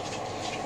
何?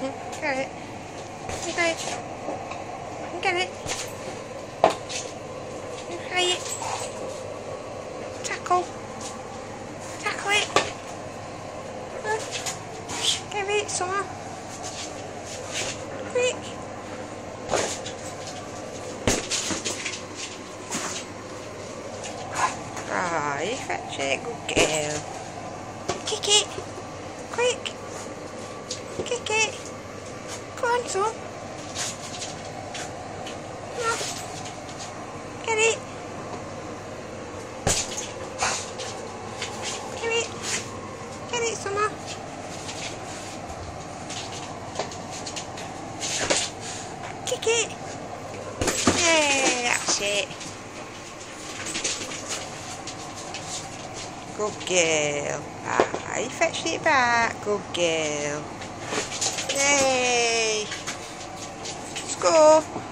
Get it. Get it. Get it. It. Tackle. Tackle it. Get it, Summer. Quick. Right, fetch it, good girl. Kick it. Quick. Kick it. On, son. Get it. Get it. Get it, Summer. Kick it. Yeah, that's it. Good girl. Ah, you fetched it back. Good girl. Yay. Score.